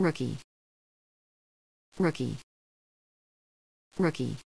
Rookie. Rookie. Rookie.